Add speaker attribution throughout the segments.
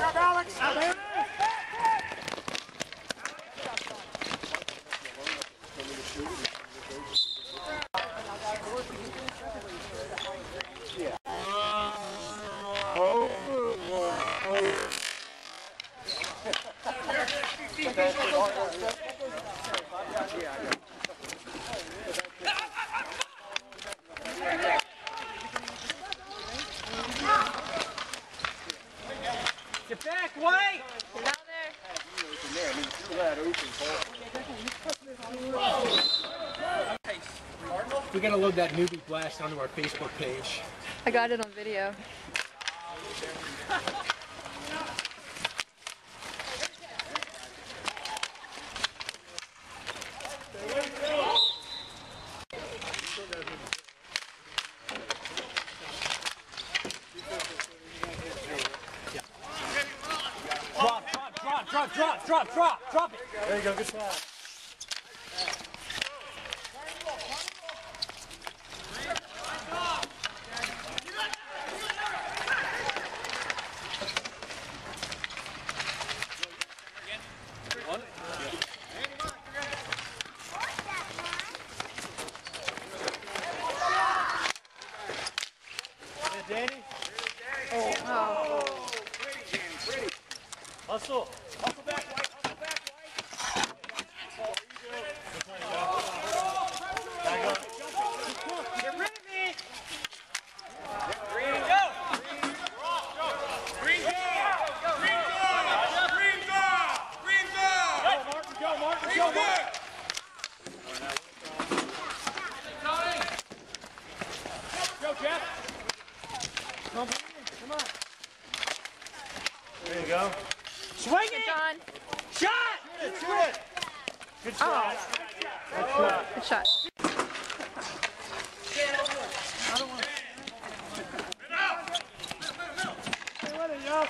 Speaker 1: Alex.
Speaker 2: Get back, White!
Speaker 3: Get out there.
Speaker 2: We gotta load that newbie blast onto our Facebook page.
Speaker 3: I got it on video.
Speaker 2: Drop, drop, drop, drop, drop, drop, drop, drop it.
Speaker 1: There you go. Good shot. Yeah, Danny.
Speaker 3: Oh. oh.
Speaker 1: Hustle. Hustle back, White. Hustle back, White. Back up.
Speaker 2: Get rid of it. Green, go.
Speaker 4: Green ball! Green ball! Green ball! Green ball!
Speaker 1: Go, Martin. Go, Martin.
Speaker 4: Green
Speaker 1: Go, Martin.
Speaker 4: ball!
Speaker 1: Go, Jeff. Come on. Come on. There go.
Speaker 2: Swing it.
Speaker 3: John.
Speaker 2: Shot.
Speaker 1: Shoot it. Shoot it. Good shot. Good shot.
Speaker 3: Good oh. shot.
Speaker 1: Hey, let it, you're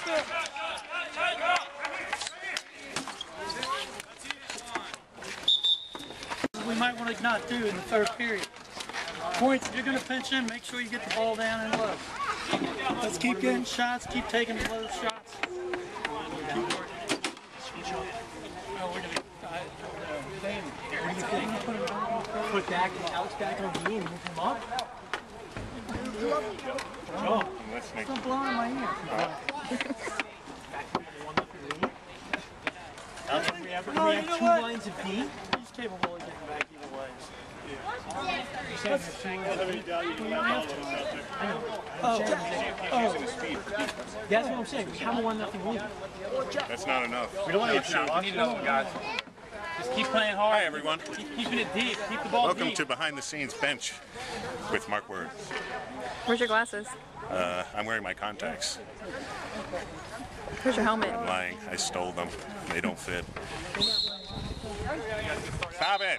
Speaker 5: we might want to not do in the third period. Points, if you're going to pinch in, make sure you get the ball down and low. Let's keep getting shots, keep taking the low shots. Keep working. Oh, we're gonna, I, uh,
Speaker 2: Put back, Alex back on you and move him up.
Speaker 5: Stop blowing in my ear.
Speaker 2: We have,
Speaker 5: No,
Speaker 2: we
Speaker 5: you
Speaker 2: have
Speaker 5: know
Speaker 2: two
Speaker 5: what?
Speaker 2: lines of D.
Speaker 5: He's capable of getting back
Speaker 2: D?
Speaker 5: Oh,
Speaker 2: That's what I'm saying. We have a one nothing lead.
Speaker 4: That's not enough.
Speaker 1: We don't want to get shot.
Speaker 6: We need another one, guys. Just keep playing hard.
Speaker 4: Hi, everyone.
Speaker 6: Keep keeping it deep. Keep the ball
Speaker 4: Welcome
Speaker 6: deep.
Speaker 4: to Behind the Scenes Bench with Mark Word.
Speaker 3: Where's your glasses?
Speaker 4: Uh, I'm wearing my contacts.
Speaker 3: Where's your helmet?
Speaker 4: I'm lying. I stole them. They don't fit. Stop it!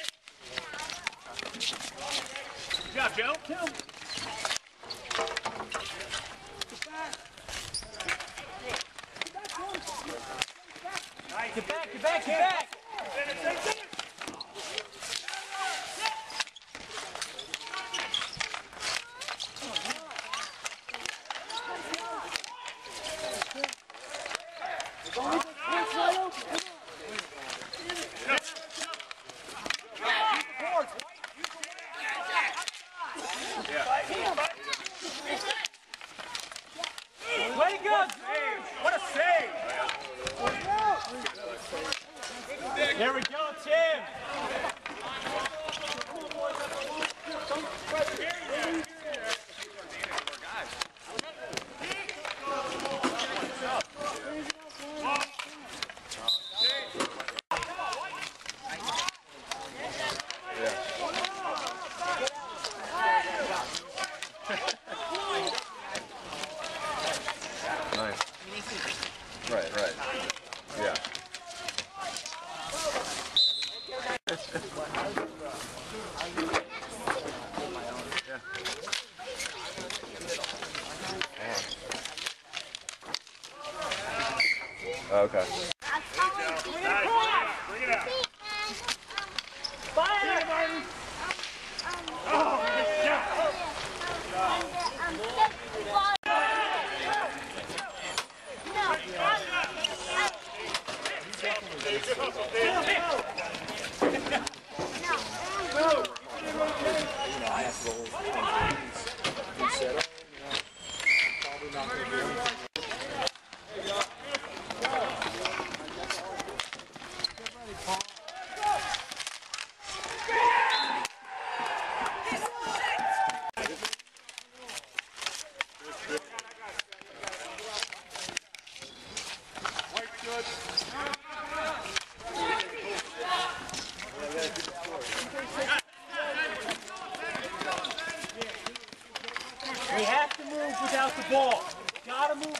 Speaker 1: Good job, Joe.
Speaker 5: Kill.
Speaker 2: Get back, get back, get back. Way to go,
Speaker 1: What a save!
Speaker 2: There we go, Tim. Oh, okay.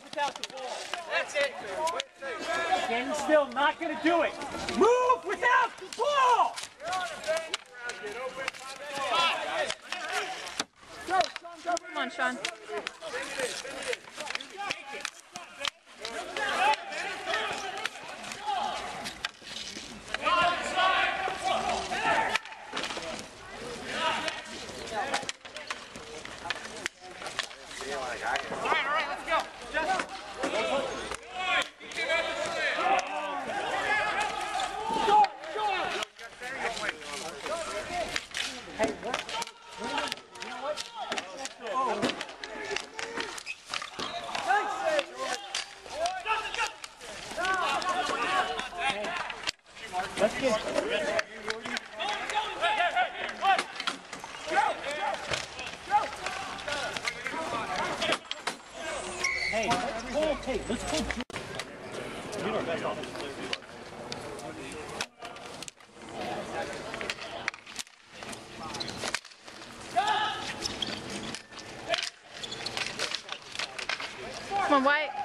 Speaker 2: Without the ball. That's it. Standing still, not gonna do it. Move without the ball!
Speaker 5: Come on, Sean.
Speaker 3: Hey, let's Let's pull. Through.
Speaker 5: Come on, White.